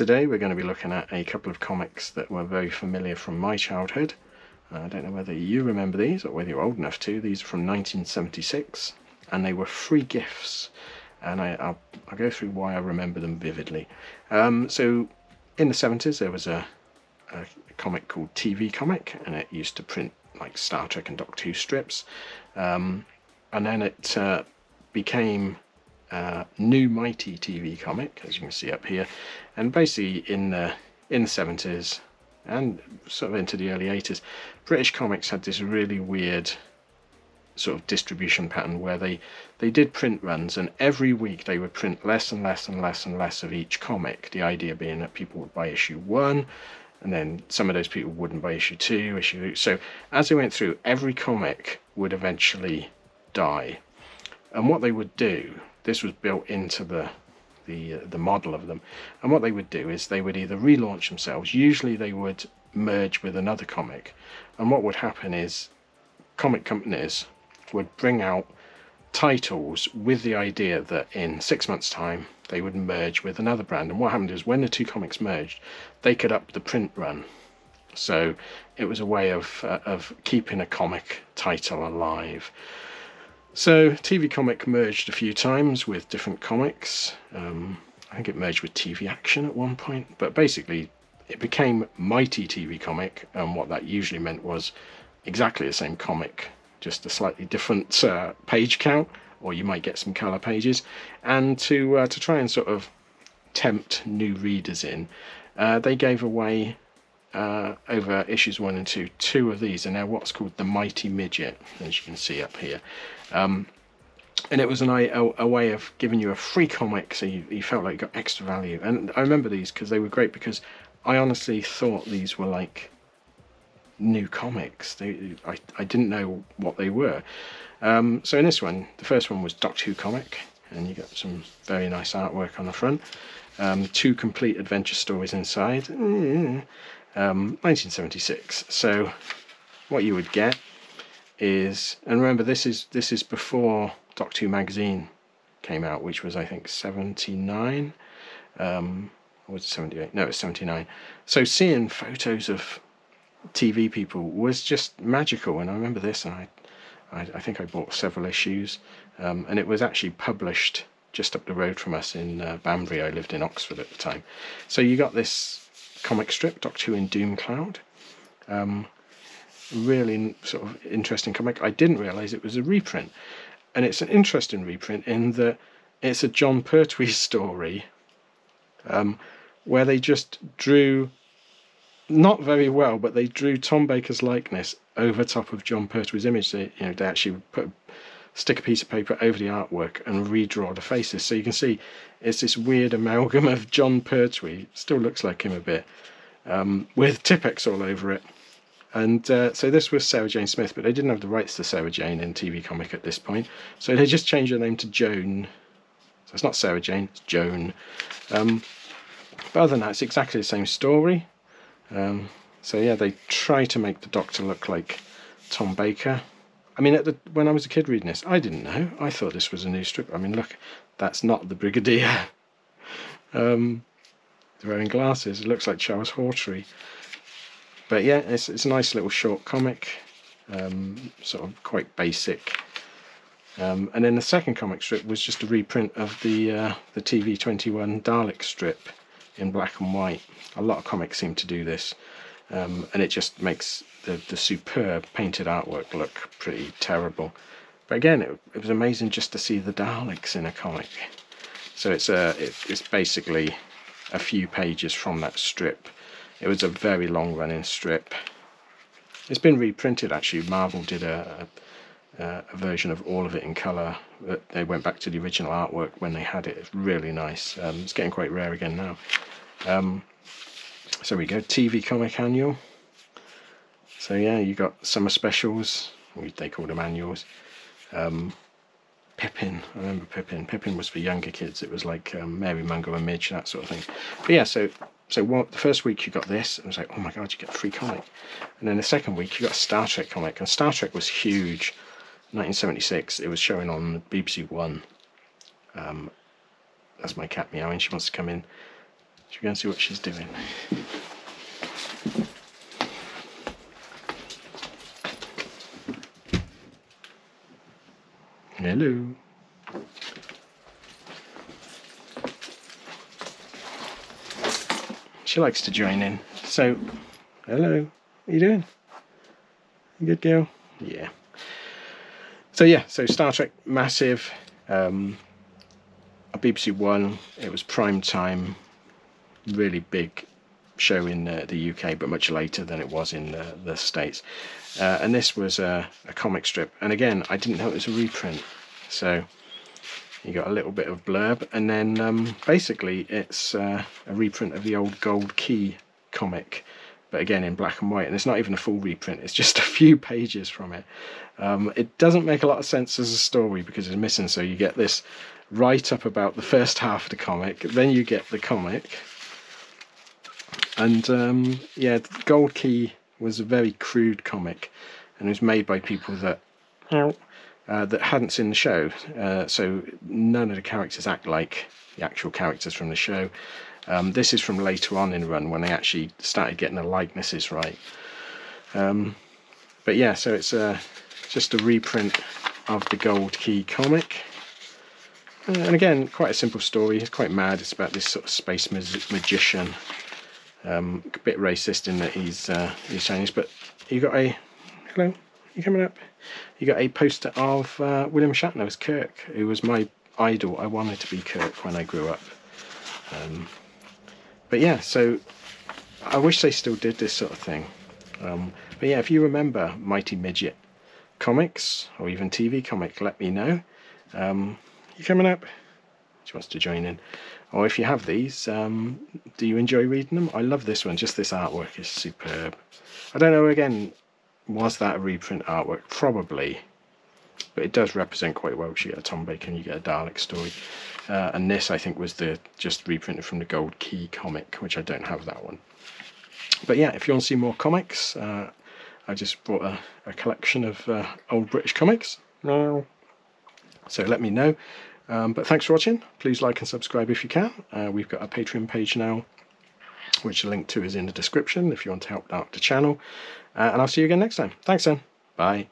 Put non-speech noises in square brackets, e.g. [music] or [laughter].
Today we're going to be looking at a couple of comics that were very familiar from my childhood. Uh, I don't know whether you remember these or whether you're old enough to. These are from 1976 and they were free gifts. And I, will I'll go through why I remember them vividly. Um, so in the 70s there was a, a comic called TV Comic and it used to print like Star Trek and Doctor Who strips. Um, and then it uh, became uh, New Mighty TV comic, as you can see up here. And basically, in the in the 70s and sort of into the early 80s, British comics had this really weird sort of distribution pattern where they they did print runs and every week they would print less and less and less and less of each comic. The idea being that people would buy issue one and then some of those people wouldn't buy issue two issue so as they went through every comic would eventually die. And what they would do this was built into the the uh, the model of them. And what they would do is they would either relaunch themselves. Usually they would merge with another comic. And what would happen is comic companies would bring out titles with the idea that in six months' time they would merge with another brand. And what happened is when the two comics merged, they could up the print run. So it was a way of uh, of keeping a comic title alive. So TV Comic merged a few times with different comics. Um, I think it merged with TV Action at one point, but basically it became Mighty TV Comic, and what that usually meant was exactly the same comic, just a slightly different uh, page count, or you might get some color pages. And to uh, to try and sort of tempt new readers in, uh, they gave away uh, over issues one and two, two of these are now what's called the Mighty Midget, as you can see up here. Um, and it was an, a, a, way of giving you a free comic so you, you felt like you got extra value. And I remember these because they were great because I honestly thought these were like new comics. They, I, I didn't know what they were. Um, so in this one, the first one was Doctor Who comic, and you got some very nice artwork on the front. Um, two complete adventure stories inside. Mm um, 1976. So what you would get is, and remember this is this is before Doctor Who magazine came out, which was I think 79. Um, or was it 78? No, it's 79. So seeing photos of TV people was just magical, and I remember this, and I, I, I think I bought several issues, um, and it was actually published just up the road from us in uh, Banbury. I lived in Oxford at the time. So you got this comic strip, Doctor Who in Doom Cloud. Um, really sort of interesting comic. I didn't realise it was a reprint, and it's an interesting reprint in that it's a Jon Pertwee [laughs] story, um, where they just drew not very well, but they drew Tom Baker's likeness over top of Jon Pertwee's image. They, you know, they actually put stick a piece of paper over the artwork and redraw the faces. So you can see it's this weird amalgam of Jon Pertwee, still looks like him a bit, um, with Tipp-Ex all over it. And uh, so this was Sarah Jane Smith, but they didn't have the rights to Sarah Jane in TV comic at this point. So they just changed her name to Joan. So it's not Sarah Jane, it's Joan. Um, but other than that, it's exactly the same story. Um, so yeah, they try to make the Doctor look like Tom Baker. I mean, at the, when I was a kid reading this, I didn't know. I thought this was a new strip. I mean, look, that's not the Brigadier. [laughs] um, wearing glasses. It looks like Charles Hawtrey. But yeah, it's, it's a nice little short comic, um, sort of quite basic. Um, and then the second comic strip was just a reprint of the uh, the TV21 Dalek strip in black and white. A lot of comics seem to do this, um, and it just makes the, the superb painted artwork look pretty terrible. But again, it, it was amazing just to see the Daleks in a comic. So it's a it, it's basically a few pages from that strip. It was a very long running strip. It's been reprinted actually. Marvel did a, a, a version of all of it in colour. They went back to the original artwork when they had it. It's really nice. Um, it's getting quite rare again now. Um, so we go TV Comic Annual. So yeah, you got summer specials. They called them annuals. Um, Pippin, I remember Pippin. Pippin was for younger kids. It was like um, Mary Mungo and Midge, that sort of thing. But yeah, so so what? The first week you got this, and it was like, oh my god, you get a free comic. And then the second week you got a Star Trek comic, and Star Trek was huge. 1976, it was showing on BBC One. Um, that's my cat meowing. She wants to come in. Should we go and see what she's doing? Hello. She likes to join in. So, hello. How you doing? You good girl? Yeah. So yeah, so Star Trek massive. Um, BBC One. It was prime time. Really big show in uh, the UK, but much later than it was in uh, the States. Uh, and this was a, a, comic strip. And again, I didn't know it was a reprint. So you got a little bit of blurb, and then um, basically it's uh, a reprint of the old Gold Key comic, but again in black and white. And it's not even a full reprint; it's just [laughs] a few pages from it. Um, it doesn't make a lot of sense as a story because it's missing. So you get this write up about the first half of the comic, then you get the comic, and um, yeah, Gold Key was a very crude comic, and it was made by people that uh, that hadn't seen the show. Uh, so none of the characters act like the actual characters from the show. Um, this is from later on in the run when they actually started getting the likenesses right. Um, but yeah, so it's uh, just a reprint of the Gold Key comic. Uh, and again, quite a simple story. It's quite mad. It's about this sort of space magician um, a bit racist in that he's uh, he's Chinese, but you got a hello, you coming up? You got a poster of uh, William Shatner as Kirk, who was my idol. I wanted to be Kirk when I grew up. Um, but yeah, so I wish they still did this sort of thing. Um, but yeah, if you remember Mighty Midget comics or even TV comic, let me know. Um, you coming up? She wants to join in or if you have these, um, do you enjoy reading them? I love this one, just this artwork is superb. I don't know, again, was that a reprint artwork? Probably, but it does represent quite well because you get a Tom Baker and you get a Dalek story. Uh, and this, I think, was the just reprinted from the Gold Key comic, which I don't have that one. But yeah, if you want to see more comics, uh, I just bought a, a collection of uh, old British comics. So let me know. Um, but thanks for watching. Please like and subscribe if you can. Uh, we've got a Patreon page now, which the link to is in the description if you want to help out the channel. Uh, and I'll see you again next time. Thanks then. Bye.